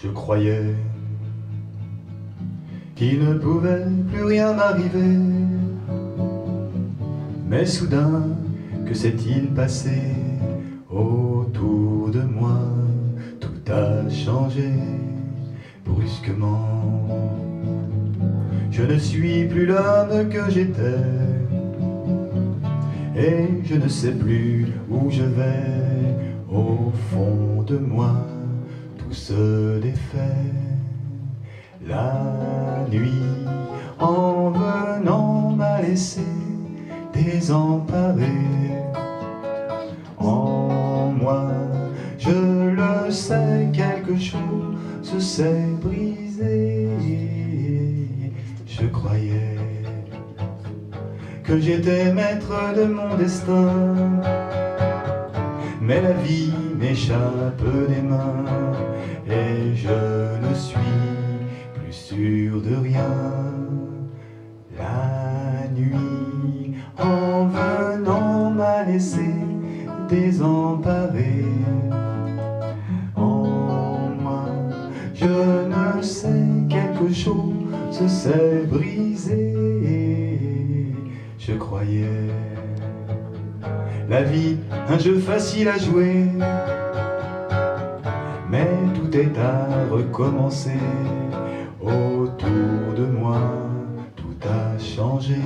Je croyais qu'il ne pouvait plus rien m'arriver. Mais soudain, que s'est-il passé autour de moi? Tout a changé brusquement. Je ne suis plus l'homme que j'étais. Et je ne sais plus où je vais au fond de moi se défait. La nuit, en venant, m'a laissé désemparé. En moi, je le sais, quelque chose s'est brisé. Je croyais que j'étais maître de mon destin. Mais la vie m'échappe des mains et je ne suis plus sûr de rien. La nuit, en venant, m'a laissé désemparé. En moi, je ne sais, quelque chose s'est brisé. Je croyais la vie, un jeu facile à jouer. Mais tout est à recommencer. Autour de moi, tout a changé.